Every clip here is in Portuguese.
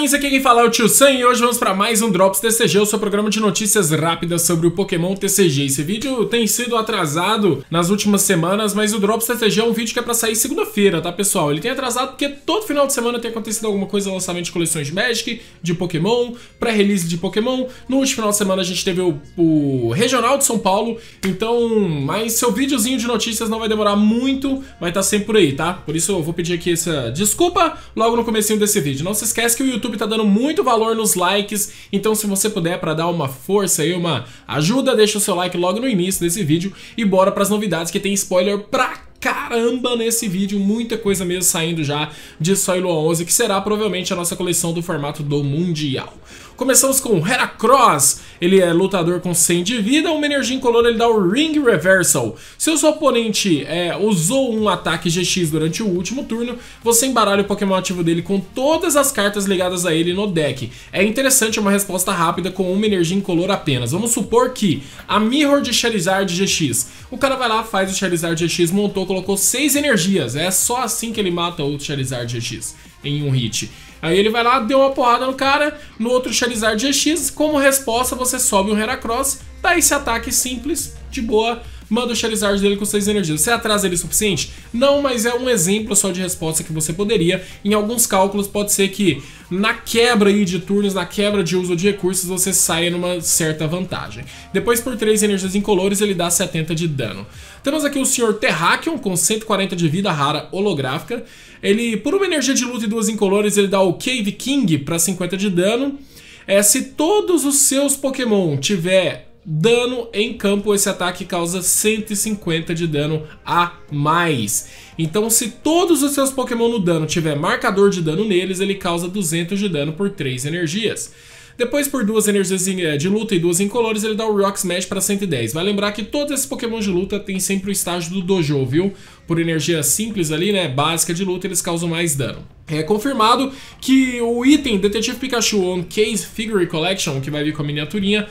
Jovens, aqui quem fala é o Tio Sam e hoje vamos para mais um Drops TCG, o seu programa de notícias rápidas sobre o Pokémon TCG. Esse vídeo tem sido atrasado nas últimas semanas, mas o Drops TCG é um vídeo que é para sair segunda-feira, tá, pessoal? Ele tem atrasado porque todo final de semana tem acontecido alguma coisa, lançamento de coleções de Magic, de Pokémon, pré-release de Pokémon. No último final de semana a gente teve o, o Regional de São Paulo, então, mas seu videozinho de notícias não vai demorar muito, vai estar tá sempre por aí, tá? Por isso eu vou pedir aqui essa desculpa logo no comecinho desse vídeo. Não se esquece que o YouTube tá dando muito valor nos likes, então se você puder para dar uma força aí, uma ajuda, deixa o seu like logo no início desse vídeo e bora para as novidades que tem spoiler pra caramba nesse vídeo, muita coisa mesmo saindo já de Soilo 11, que será provavelmente a nossa coleção do formato do Mundial. Começamos com Heracross, ele é lutador com 100 de vida, uma energia incolor ele dá o Ring Reversal. Se o seu oponente é, usou um ataque GX durante o último turno, você embaralha o Pokémon ativo dele com todas as cartas ligadas a ele no deck. É interessante uma resposta rápida com uma energia incolor apenas. Vamos supor que a Mirror de Charizard GX, o cara vai lá, faz o Charizard GX, montou, colocou 6 energias, é só assim que ele mata o Charizard GX em um hit. Aí ele vai lá, deu uma porrada no cara, no outro Charizard GX, como resposta você sobe um Heracross, dá esse ataque simples, de boa, manda o Charizard dele com 6 energias. Você atrasa ele o suficiente? Não, mas é um exemplo só de resposta que você poderia. Em alguns cálculos pode ser que na quebra aí de turnos, na quebra de uso de recursos, você saia numa certa vantagem. Depois, por 3 energias incolores, ele dá 70 de dano. Temos aqui o Sr. Terrakion com 140 de vida rara holográfica. Ele, por uma energia de luta e duas incolores, ele dá o Cave King para 50 de dano. É, se todos os seus Pokémon tiver dano em campo, esse ataque causa 150 de dano a mais. Então, se todos os seus Pokémon no dano tiver marcador de dano neles, ele causa 200 de dano por 3 energias. Depois, por duas energias eh, de luta e duas incolores, ele dá o Rock Smash para 110. Vai lembrar que todos esses Pokémon de luta tem sempre o estágio do Dojo, viu? Por energia simples ali, né, básica de luta, eles causam mais dano. É confirmado que o item Detetive Pikachu On Case Figure Collection, que vai vir com a miniaturinha,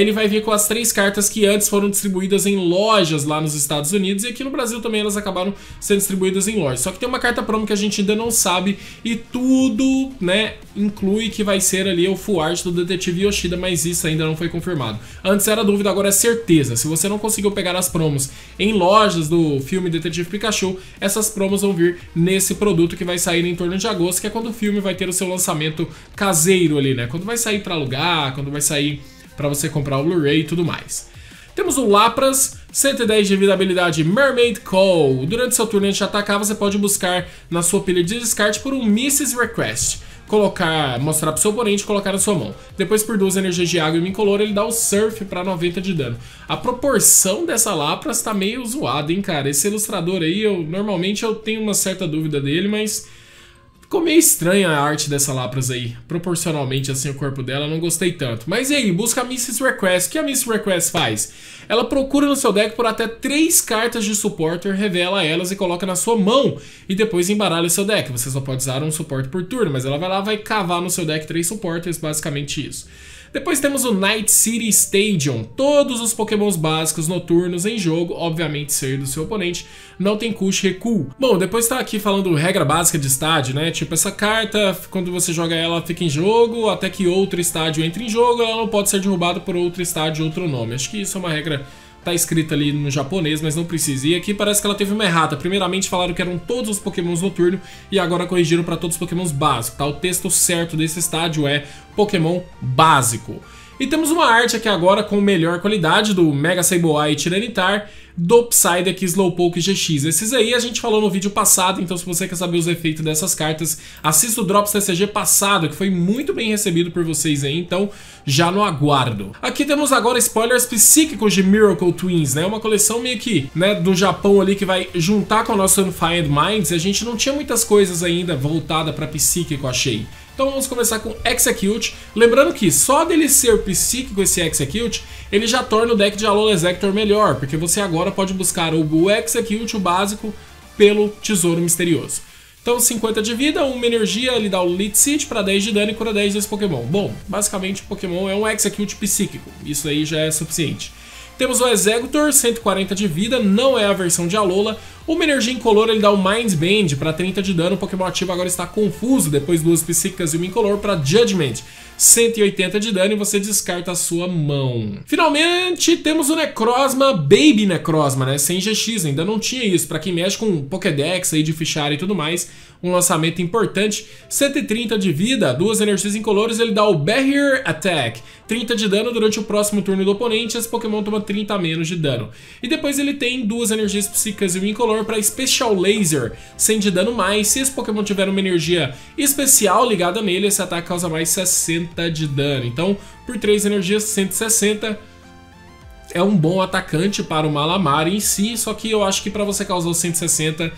ele vai vir com as três cartas que antes foram distribuídas em lojas lá nos Estados Unidos e aqui no Brasil também elas acabaram sendo distribuídas em lojas. Só que tem uma carta promo que a gente ainda não sabe e tudo, né, inclui que vai ser ali o full art do Detetive Yoshida, mas isso ainda não foi confirmado. Antes era dúvida, agora é certeza. Se você não conseguiu pegar as promos em lojas do filme Detetive Pikachu, essas promos vão vir nesse produto que vai sair em torno de agosto, que é quando o filme vai ter o seu lançamento caseiro ali, né? Quando vai sair para alugar, quando vai sair para você comprar o Blu-ray e tudo mais. Temos o Lapras, 110 de vida habilidade Mermaid Call. Durante seu turno de atacar, você pode buscar na sua pilha de descarte por um Mrs. Request. Colocar, mostrar pro seu oponente colocar na sua mão. Depois, por duas energias de água e incolor, ele dá o Surf para 90 de dano. A proporção dessa Lapras tá meio zoada, hein, cara? Esse ilustrador aí, eu normalmente eu tenho uma certa dúvida dele, mas Ficou meio estranha a arte dessa Lapras aí. Proporcionalmente, assim, o corpo dela, não gostei tanto. Mas e aí, busca a Mrs. Request. O que a Mrs. Request faz? Ela procura no seu deck por até três cartas de supporter, revela elas e coloca na sua mão. E depois embaralha seu deck. Você só pode usar um suporte por turno, mas ela vai lá vai cavar no seu deck três supporters, basicamente isso. Depois temos o Night City Stadium. Todos os pokémons básicos noturnos em jogo, obviamente ser do seu oponente, não tem custo recuo. Bom, depois tá aqui falando regra básica de estádio, né? Tipo, essa carta, quando você joga ela, fica em jogo, até que outro estádio entre em jogo, ela não pode ser derrubada por outro estádio outro nome. Acho que isso é uma regra tá escrita ali no japonês, mas não precisa. E aqui parece que ela teve uma errata. Primeiramente falaram que eram todos os pokémons noturnos e agora corrigiram para todos os pokémons básicos, tá? O texto certo desse estádio é Pokémon básico. E temos uma arte aqui agora com melhor qualidade do Mega Sableye Tiranitar do Psyduck Slowpoke GX. Esses aí a gente falou no vídeo passado, então se você quer saber os efeitos dessas cartas, assista o Drops TCG passado, que foi muito bem recebido por vocês aí, então já no aguardo. Aqui temos agora spoilers psíquicos de Miracle Twins, né? Uma coleção meio que, né, do Japão ali que vai juntar com o nosso Unfired Minds, a gente não tinha muitas coisas ainda voltada para psíquico, achei. Então vamos começar com Execute. Lembrando que só dele ser psíquico esse Execute, ele já torna o deck de Alola Exector melhor, porque você agora pode buscar o Execute, o básico, pelo Tesouro Misterioso. Então 50 de vida, uma energia, ele dá o Lead Seed para 10 de dano e cura 10 desse Pokémon. Bom, basicamente o Pokémon é um Execute psíquico, isso aí já é suficiente. Temos o Executor, 140 de vida, não é a versão de Alola. Uma energia incolor ele dá o Mind Band para 30 de dano. O Pokémon ativo agora está confuso depois duas psíquicas e uma incolor para Judgment. 180 de dano e você descarta a sua mão. Finalmente, temos o Necrozma, Baby Necrozma, né? Sem GX, ainda não tinha isso. Para quem mexe com Pokédex aí de fichário e tudo mais, um lançamento importante. 130 de vida, duas energias incolores, ele dá o Barrier Attack. 30 de dano durante o próximo turno do oponente, esse Pokémon toma 30 menos de dano. E depois ele tem duas energias psíquicas e um incolor para Special Laser, 100 de dano mais. Se esse Pokémon tiver uma energia especial ligada nele, esse ataque causa mais 60 de dano. Então, por 3 energias, 160 é um bom atacante para o Malamar em si, só que eu acho que para você causar os 160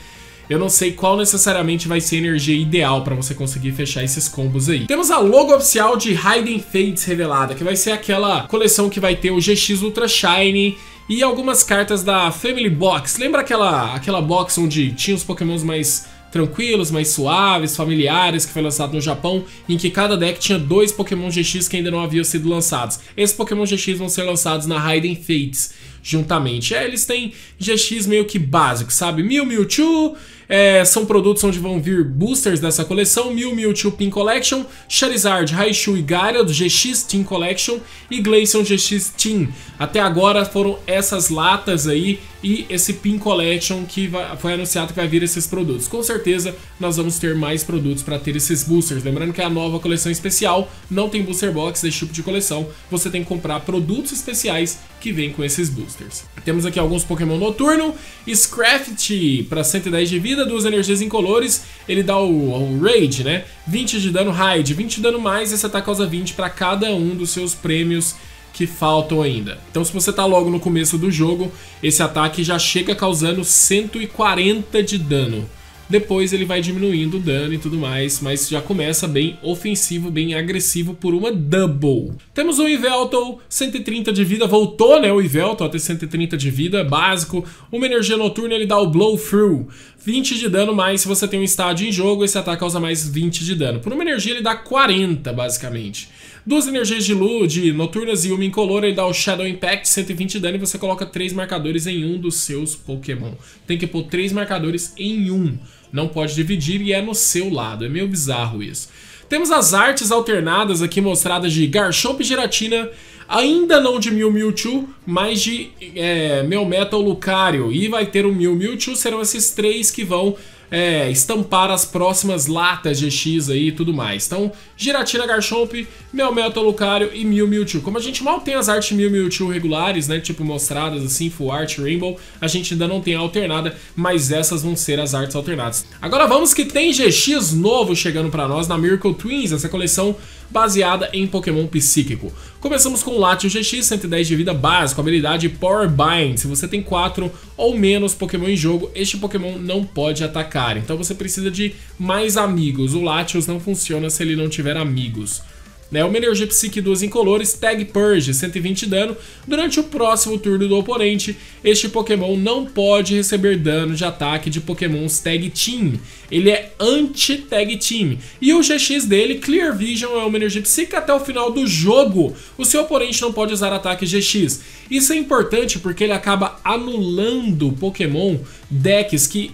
eu não sei qual necessariamente vai ser a energia ideal para você conseguir fechar esses combos aí. Temos a logo oficial de Hidden Fates revelada, que vai ser aquela coleção que vai ter o GX Ultra Shiny e algumas cartas da Family Box. Lembra aquela, aquela box onde tinha os pokémons mais tranquilos, mais suaves, familiares, que foi lançado no Japão, em que cada deck tinha dois Pokémon GX que ainda não haviam sido lançados. Esses Pokémon GX vão ser lançados na Hidden Fates juntamente. É, eles têm GX meio que básico, sabe? Mew Mewtwo, é, são produtos onde vão vir boosters dessa coleção, Mew Mewtwo Pin Collection, Charizard, Raichu e Gyarados GX Team Collection e Glaceon GX Team. Até agora foram essas latas aí e esse Pin Collection que vai, foi anunciado que vai vir esses produtos. Com certeza nós vamos ter mais produtos para ter esses boosters. Lembrando que é a nova coleção especial não tem booster box desse tipo de coleção, você tem que comprar produtos especiais que vêm com esses boosters. Temos aqui alguns Pokémon Noturno, Scraft para 110 de vida, duas energias incolores, ele dá o, o Rage, né? 20 de dano Raid, 20 de dano mais, esse ataque causa 20 para cada um dos seus prêmios que faltam ainda. Então se você tá logo no começo do jogo, esse ataque já chega causando 140 de dano. Depois ele vai diminuindo o dano e tudo mais, mas já começa bem ofensivo, bem agressivo por uma double. Temos o Yveltal, 130 de vida, voltou né, o Yveltal a ter 130 de vida, básico. Uma energia noturna ele dá o Blow Through, 20 de dano mais se você tem um estádio em jogo, esse ataque causa mais 20 de dano. Por uma energia ele dá 40 basicamente. Duas energias de luz, de noturnas e uma incolor, ele dá o Shadow Impact, 120 de dano e você coloca três marcadores em um dos seus Pokémon. Tem que pôr três marcadores em um. Não pode dividir e é no seu lado. É meio bizarro isso. Temos as artes alternadas aqui mostradas de Garchomp e Giratina, ainda não de Mew Mewtwo, mas de é, Melmetal Lucario. E vai ter o Mew Mewtwo, serão esses três que vão é, estampar as próximas latas de X aí e tudo mais. Então, Giratina Garchomp, Melmetal Lucario e Mew Mewtwo. Como a gente mal tem as artes Mew Mewtwo regulares, né, tipo mostradas assim, Full Art, Rainbow, a gente ainda não tem a alternada, mas essas vão ser as artes alternadas. Agora vamos que tem GX novo chegando para nós na Miracle Twins, essa coleção baseada em Pokémon psíquico. Começamos com Latios GX, 110 de vida básico, habilidade Power Bind. Se você tem 4 ou menos Pokémon em jogo, este Pokémon não pode atacar. Então você precisa de mais amigos. O Latios não funciona se ele não tiver amigos né? Uma energia psique 2 incolores, Tag Purge, 120 de dano. Durante o próximo turno do oponente, este Pokémon não pode receber dano de ataque de Pokémons Tag Team. Ele é anti-Tag Team. E o GX dele, Clear Vision, é uma energia psíquica até o final do jogo. O seu oponente não pode usar ataque GX. Isso é importante porque ele acaba anulando Pokémon decks que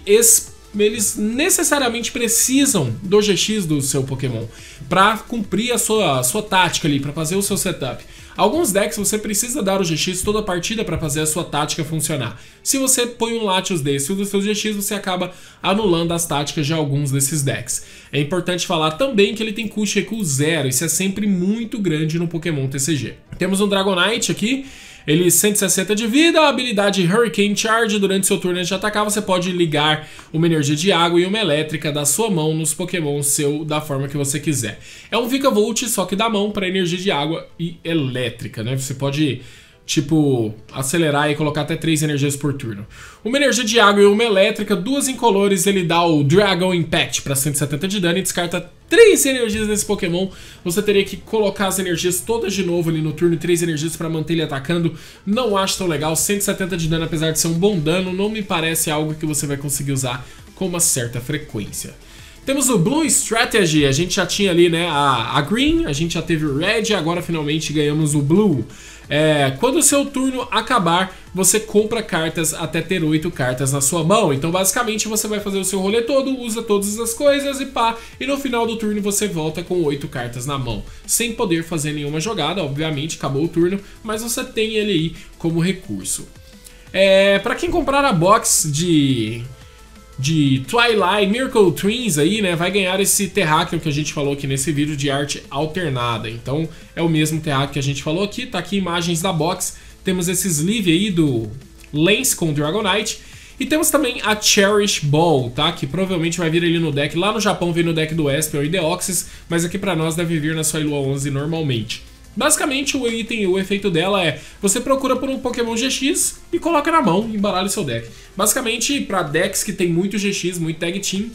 eles necessariamente precisam do GX do seu Pokémon para cumprir a sua, a sua tática ali, para fazer o seu setup. Alguns decks você precisa dar o GX toda a partida para fazer a sua tática funcionar. Se você põe um Latios desse e dos seus GX, você acaba anulando as táticas de alguns desses decks. É importante falar também que ele tem custo recuo zero, isso é sempre muito grande no Pokémon TCG. Temos um Dragonite aqui, ele 160 de vida, a habilidade Hurricane Charge, durante seu turno de atacar, você pode ligar uma energia de água e uma elétrica da sua mão nos Pokémon seu da forma que você quiser. É um Vikavolt, só que da mão para energia de água e elétrica, né? Você pode tipo, acelerar e colocar até 3 energias por turno. Uma energia de água e uma elétrica, duas incolores, ele dá o Dragon Impact para 170 de dano e descarta 3 energias nesse Pokémon. Você teria que colocar as energias todas de novo ali no turno, 3 energias para manter ele atacando. Não acho tão legal, 170 de dano apesar de ser um bom dano, não me parece algo que você vai conseguir usar com uma certa frequência. Temos o Blue Strategy, a gente já tinha ali né, a, a Green, a gente já teve o Red, agora finalmente ganhamos o Blue. É, quando o seu turno acabar, você compra cartas até ter 8 cartas na sua mão. Então, basicamente, você vai fazer o seu rolê todo, usa todas as coisas e pá. E no final do turno você volta com 8 cartas na mão. Sem poder fazer nenhuma jogada, obviamente, acabou o turno, mas você tem ele aí como recurso. É, para quem comprar a box de de Twilight Miracle Twins aí, né, vai ganhar esse terráqueo que a gente falou aqui nesse vídeo de arte alternada. Então é o mesmo terráqueo que a gente falou aqui, tá aqui imagens da box. Temos esse sleeve aí do Lance com Dragonite. E temos também a Cherish Ball, tá? Que provavelmente vai vir ali no deck. Lá no Japão vem no deck do Esper e Deoxys, mas aqui pra nós deve vir na sua Lua 11 normalmente. Basicamente, o item, o efeito dela é você procura por um Pokémon GX e coloca na mão e embaralha seu deck. Basicamente, para decks que tem muito GX, muito Tag Team,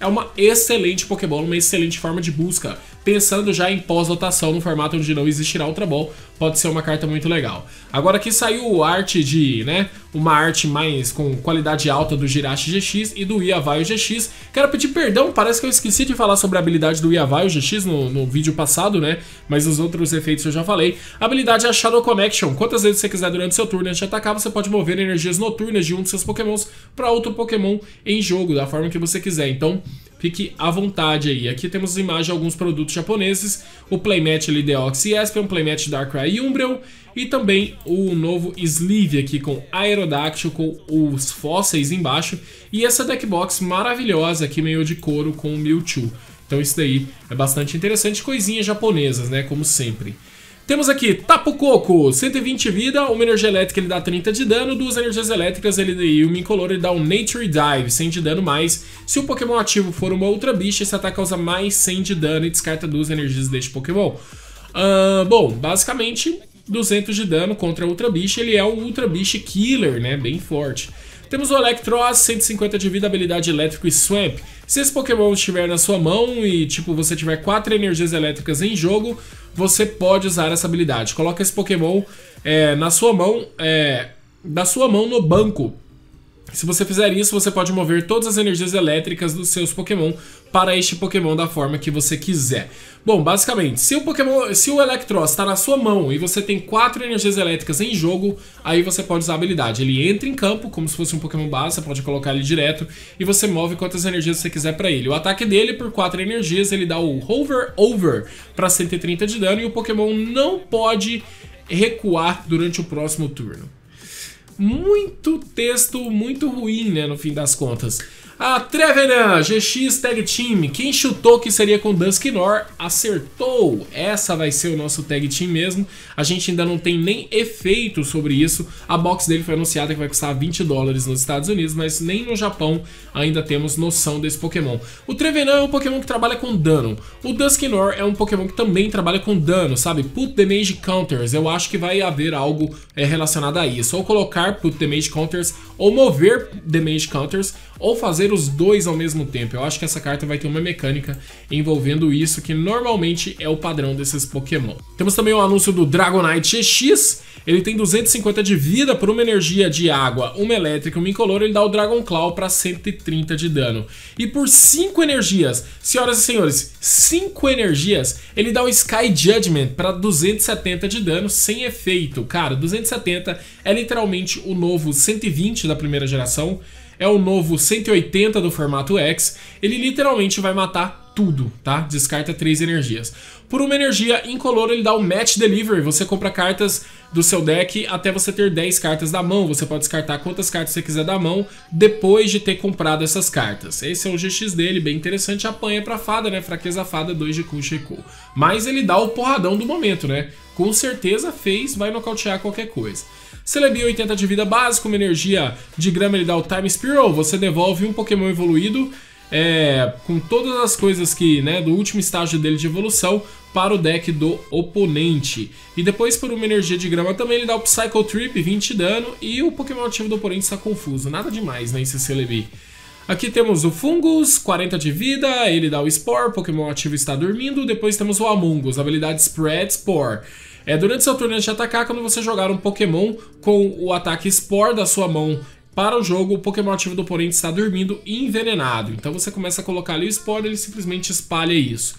é uma excelente Pokébola, uma excelente forma de busca pensando já em pós-lotação no formato onde não existirá Ultra Ball, pode ser uma carta muito legal. Agora aqui saiu arte de, né, uma arte mais com qualidade alta do Jirachi GX e do Iavaio GX. Quero pedir perdão, parece que eu esqueci de falar sobre a habilidade do Iavaio GX no, no vídeo passado, né, mas os outros efeitos eu já falei. A habilidade é a Shadow Connection, quantas vezes você quiser durante seu turno antes de atacar, você pode mover energias noturnas de um dos seus pokémons para outro pokémon em jogo, da forma que você quiser. Então, Fique à vontade aí. Aqui temos imagem de alguns produtos japoneses. O playmat ali Deox e Espion, playmat Darkrai Umbreon. E também o novo sleeve aqui com Aerodactyl, com os fósseis embaixo. E essa deckbox maravilhosa aqui, meio de couro com o Mewtwo. Então isso daí é bastante interessante. Coisinhas japonesas, né? Como sempre. Temos aqui Tapu Coco, 120 vida, uma energia elétrica ele dá 30 de dano, duas energias elétricas ele, e o Incolor ele dá um Nature Dive, 100 de dano mais. Se o Pokémon ativo for uma outra bicha, esse ataque causa mais 100 de dano e descarta duas energias deste Pokémon. Uh, bom, basicamente 200 de dano contra Ultra Bicha, ele é um Ultra Bicha Killer, né, bem forte. Temos o Electros, 150 de vida, habilidade elétrico e Swamp. Se esse Pokémon estiver na sua mão e, tipo, você tiver 4 energias elétricas em jogo, você pode usar essa habilidade. Coloca esse Pokémon é, na sua mão, é, da sua mão no banco. Se você fizer isso, você pode mover todas as energias elétricas dos seus Pokémon para este Pokémon da forma que você quiser. Bom, basicamente, se o Pokémon, se o Electros está na sua mão e você tem quatro energias elétricas em jogo, aí você pode usar a habilidade. Ele entra em campo como se fosse um Pokémon base, você pode colocar ele direto e você move quantas energias você quiser para ele. O ataque dele por quatro energias, ele dá o Hover Over para 130 de dano e o Pokémon não pode recuar durante o próximo turno muito texto muito ruim, né, no fim das contas. A Trevenant GX Tag Team, quem chutou que seria com Dusknor, acertou. Essa vai ser o nosso Tag Team mesmo. A gente ainda não tem nem efeito sobre isso. A box dele foi anunciada que vai custar 20 dólares nos Estados Unidos, mas nem no Japão ainda temos noção desse Pokémon. O Trevenant é um Pokémon que trabalha com dano. O Dusknor é um Pokémon que também trabalha com dano, sabe? Put Damage Counters. Eu acho que vai haver algo é, relacionado a isso. Ou colocar Put Damage Counters, ou mover Damage Counters, ou fazer os dois ao mesmo tempo. Eu acho que essa carta vai ter uma mecânica envolvendo isso, que normalmente é o padrão desses Pokémon. Temos também o anúncio do Dragonite GX, ele tem 250 de vida por uma energia de água, uma elétrica e uma incolor, ele dá o Dragon Claw para 130 de dano. E por 5 energias, senhoras e senhores, 5 energias, ele dá o Sky Judgment para 270 de dano sem efeito. Cara, 270 é literalmente o novo 120 da primeira geração é o novo 180 do formato X, ele literalmente vai matar tudo, tá? Descarta três energias. Por uma energia incolor, ele dá o Match Delivery. Você compra cartas do seu deck até você ter 10 cartas da mão. Você pode descartar quantas cartas você quiser da mão depois de ter comprado essas cartas. Esse é o GX dele, bem interessante. Apanha pra fada, né? Fraqueza fada, 2 de Kun Sheku. Mas ele dá o porradão do momento, né? Com certeza fez, vai nocautear qualquer coisa. Celebi 80 de vida básico, uma energia de grama ele dá o Time Spiral, você devolve um Pokémon evoluído é, com todas as coisas que, né, do último estágio dele de evolução para o deck do oponente. E depois por uma energia de grama também ele dá o Psycho Trip, 20 de dano, e o Pokémon ativo do oponente está confuso, nada demais né, esse Celebi. Aqui temos o Fungus, 40 de vida, ele dá o Spore, Pokémon ativo está dormindo. Depois temos o Amungus, habilidade Spread Spore. É durante seu turno de atacar, quando você jogar um Pokémon com o ataque Spore da sua mão para o jogo, o Pokémon ativo do oponente está dormindo envenenado. Então você começa a colocar ali o Spore, ele simplesmente espalha isso.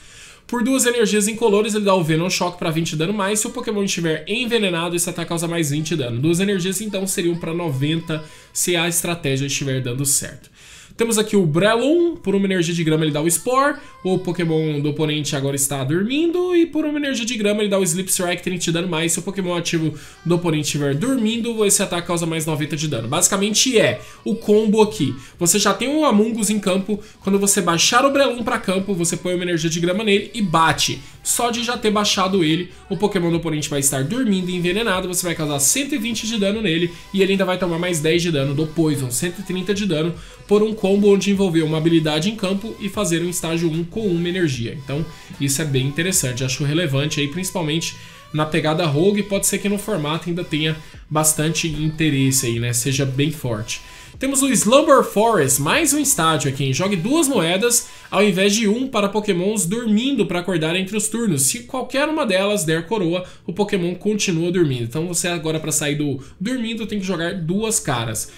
Por duas energias incolores, ele dá o Venom Shock para 20 de dano mais. Se o Pokémon estiver envenenado, esse ataque causa mais 20 de dano. Duas energias, então, seriam para 90 se a estratégia estiver dando certo. Temos aqui o Breloom, por uma energia de grama ele dá o Spore, o Pokémon do oponente agora está dormindo, e por uma energia de grama ele dá o Sleep Strike, 30 de dano mais. Se o Pokémon ativo do oponente estiver dormindo, esse ataque causa mais 90 de dano. Basicamente é o combo aqui. Você já tem um Amungus em campo, quando você baixar o Breloom para campo, você põe uma energia de grama nele e bate. Só de já ter baixado ele, o Pokémon do oponente vai estar dormindo e envenenado, você vai causar 120 de dano nele, e ele ainda vai tomar mais 10 de dano do Poison, 130 de dano, por um combo onde envolveu uma habilidade em campo e fazer um estágio 1 com uma energia. Então, isso é bem interessante, acho relevante aí, principalmente na pegada Rogue, pode ser que no formato ainda tenha bastante interesse aí, né? Seja bem forte. Temos o Slumber Forest, mais um estágio aqui. Jogue duas moedas ao invés de um para pokémons dormindo para acordar entre os turnos. Se qualquer uma delas der coroa, o pokémon continua dormindo. Então você agora para sair do dormindo tem que jogar duas caras.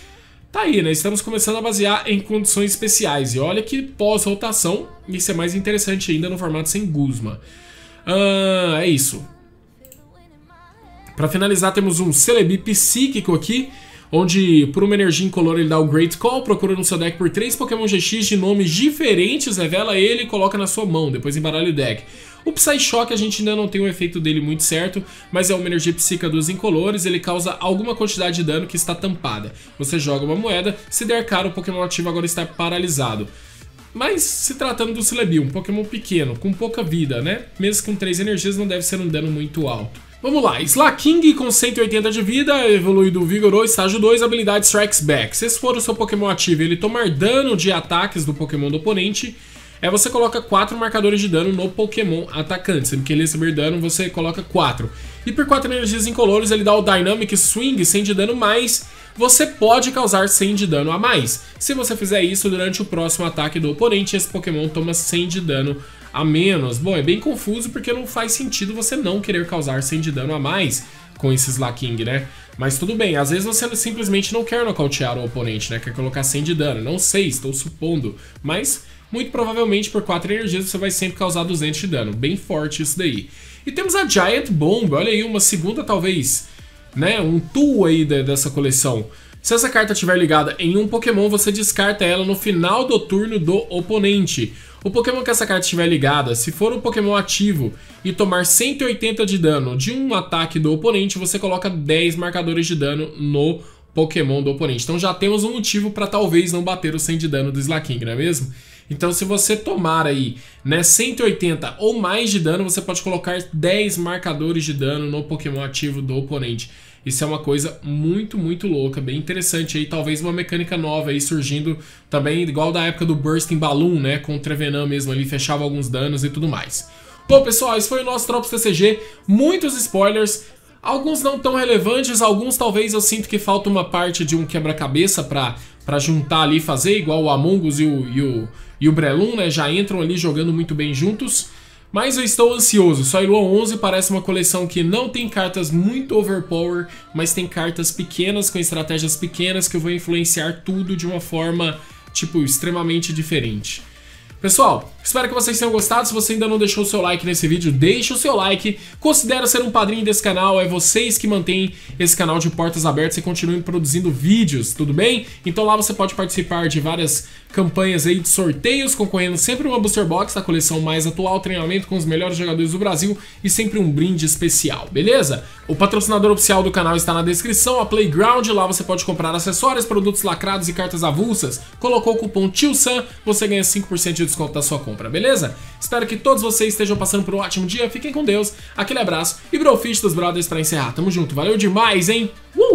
Tá aí, né? Estamos começando a basear em condições especiais. E olha que pós-rotação, isso é mais interessante ainda no formato sem Guzma. Uh, é isso. Para finalizar, temos um Celebi psíquico aqui, onde por uma energia incolor ele dá o Great Call, procura no seu deck por três Pokémon GX de nomes diferentes, revela ele e coloca na sua mão, depois embaralha o deck. O Psyshock a gente ainda não tem o efeito dele muito certo, mas é uma energia psíquica dos incolores, ele causa alguma quantidade de dano que está tampada. Você joga uma moeda, se der cara o Pokémon ativo agora está paralisado. Mas se tratando do Celebi, um Pokémon pequeno, com pouca vida, né? Mesmo com 3 energias não deve ser um dano muito alto. Vamos lá, Slaking com 180 de vida, evoluído Vigorou, estágio 2, habilidade Strikes Back. Se esse for o seu Pokémon ativo e ele tomar dano de ataques do Pokémon do oponente, é você coloca 4 marcadores de dano no Pokémon atacante. Sempre que ele receber dano, você coloca 4. E por 4 energias incolores, ele dá o Dynamic Swing 100 de dano mais. Você pode causar 100 de dano a mais. Se você fizer isso durante o próximo ataque do oponente, esse Pokémon toma 100 de dano a menos. Bom, é bem confuso porque não faz sentido você não querer causar 100 de dano a mais com esse Slaking, né? Mas tudo bem, às vezes você simplesmente não quer nocautear o oponente, né? Quer colocar 100 de dano. Não sei, estou supondo. Mas muito provavelmente por 4 energias você vai sempre causar 200 de dano. Bem forte isso daí. E temos a Giant Bomb, olha aí, uma segunda talvez, né, um tool aí dessa coleção. Se essa carta estiver ligada em um Pokémon, você descarta ela no final do turno do oponente. O Pokémon que essa carta estiver ligada, se for um Pokémon ativo e tomar 180 de dano de um ataque do oponente, você coloca 10 marcadores de dano no Pokémon do oponente. Então já temos um motivo para talvez não bater o 100 de dano do Slaking, não é mesmo? Então, se você tomar aí né, 180 ou mais de dano, você pode colocar 10 marcadores de dano no Pokémon ativo do oponente. Isso é uma coisa muito, muito louca, bem interessante aí, talvez uma mecânica nova aí surgindo também, igual da época do Bursting Balloon, né, com o Trevenant mesmo ali, fechava alguns danos e tudo mais. Bom, pessoal, esse foi o nosso Drops TCG, muitos spoilers, alguns não tão relevantes, alguns talvez eu sinto que falta uma parte de um quebra-cabeça para para juntar ali, fazer igual o Among Us e o, e o, e o Brelum, né? Já entram ali jogando muito bem juntos. Mas eu estou ansioso. Soilua 11 parece uma coleção que não tem cartas muito overpower, mas tem cartas pequenas com estratégias pequenas que vão influenciar tudo de uma forma, tipo, extremamente diferente. Pessoal, espero que vocês tenham gostado. Se você ainda não deixou o seu like nesse vídeo, deixe o seu like. Considera ser um padrinho desse canal. É vocês que mantêm esse canal de portas abertas e continuem produzindo vídeos, tudo bem? Então lá você pode participar de várias campanhas aí de sorteios, concorrendo sempre uma Booster Box da coleção mais atual, treinamento com os melhores jogadores do Brasil e sempre um brinde especial, beleza? O patrocinador oficial do canal está na descrição, a Playground, lá você pode comprar acessórios, produtos lacrados e cartas avulsas. Colocou o cupom TILSAN, você ganha 5% de desconto da sua compra, beleza? Espero que todos vocês estejam passando por um ótimo dia, fiquem com Deus, aquele abraço e Brofish dos Brothers para encerrar. Tamo junto, valeu demais, hein? Uh!